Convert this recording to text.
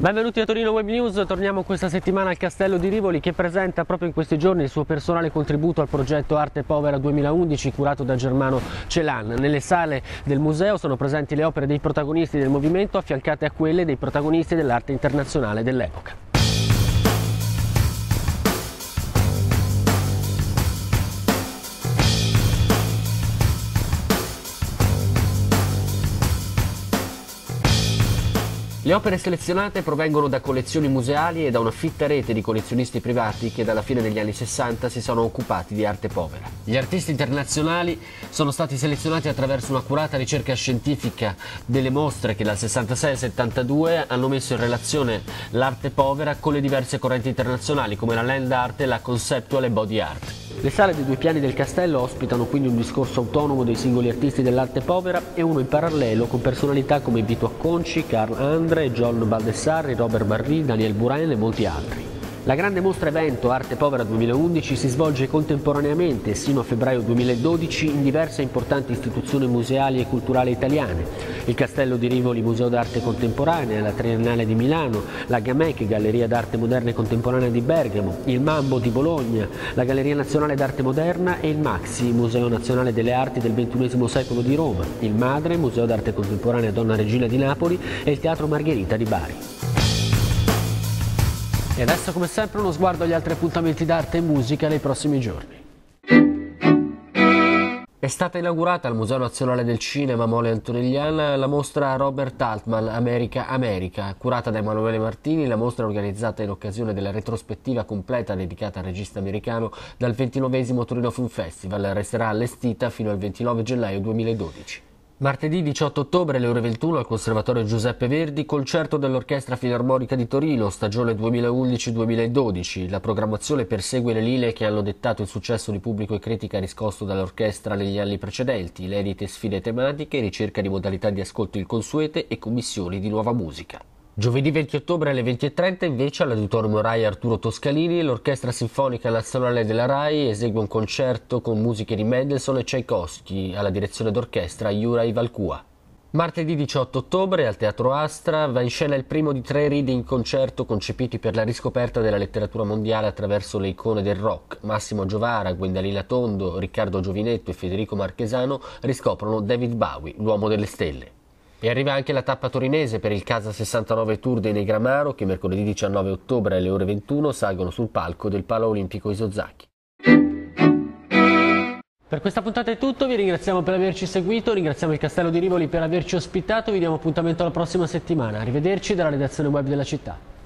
Benvenuti a Torino Web News, torniamo questa settimana al Castello di Rivoli che presenta proprio in questi giorni il suo personale contributo al progetto Arte Povera 2011 curato da Germano Celan. Nelle sale del museo sono presenti le opere dei protagonisti del movimento affiancate a quelle dei protagonisti dell'arte internazionale dell'epoca. Le opere selezionate provengono da collezioni museali e da una fitta rete di collezionisti privati che dalla fine degli anni 60 si sono occupati di arte povera. Gli artisti internazionali sono stati selezionati attraverso un'accurata ricerca scientifica delle mostre che dal 66 al 72 hanno messo in relazione l'arte povera con le diverse correnti internazionali come la land art la conceptual e body art. Le sale dei due piani del castello ospitano quindi un discorso autonomo dei singoli artisti dell'arte povera e uno in parallelo con personalità come Vito Acconci, Carl Andre, John Baldessarri, Robert Barry, Daniel Buren e molti altri. La grande mostra evento Arte Povera 2011 si svolge contemporaneamente sino a febbraio 2012 in diverse importanti istituzioni museali e culturali italiane. Il Castello di Rivoli Museo d'Arte Contemporanea, la Triennale di Milano, la GAMEC Galleria d'Arte Moderna e Contemporanea di Bergamo, il Mambo di Bologna, la Galleria Nazionale d'Arte Moderna e il Maxi Museo Nazionale delle Arti del XXI secolo di Roma, il Madre Museo d'Arte Contemporanea Donna Regina di Napoli e il Teatro Margherita di Bari. E adesso come sempre uno sguardo agli altri appuntamenti d'arte e musica nei prossimi giorni. È stata inaugurata al Museo Nazionale del Cinema Mole Antonigliana la mostra Robert Altman America America, curata da Emanuele Martini. La mostra è organizzata in occasione della retrospettiva completa dedicata al regista americano dal 29 Torino Film Festival. Resterà allestita fino al 29 gennaio 2012. Martedì 18 ottobre alle ore 21 al Conservatorio Giuseppe Verdi, concerto dell'Orchestra Filarmonica di Torino, stagione 2011-2012. La programmazione persegue le linee che hanno dettato il successo di pubblico e critica riscosso dall'orchestra negli anni precedenti, inedite sfide tematiche, ricerca di modalità di ascolto inconsuete e commissioni di nuova musica. Giovedì 20 ottobre alle 20.30 invece all'Auditorium RAI Arturo Toscalini l'Orchestra Sinfonica Nazionale della RAI esegue un concerto con musiche di Mendelssohn e Tchaikovsky alla direzione d'orchestra Juraj Valkua. Martedì 18 ottobre al Teatro Astra va in scena il primo di tre reading concerto concepiti per la riscoperta della letteratura mondiale attraverso le icone del rock. Massimo Giovara, Gwendalina Tondo, Riccardo Giovinetto e Federico Marchesano riscoprono David Bowie, l'uomo delle stelle. E arriva anche la tappa torinese per il Casa 69 Tour dei Negramaro che mercoledì 19 ottobre alle ore 21 salgono sul palco del Palo Olimpico Isozaki. Per questa puntata è tutto, vi ringraziamo per averci seguito, ringraziamo il Castello di Rivoli per averci ospitato, vi diamo appuntamento la prossima settimana. Arrivederci dalla redazione web della città.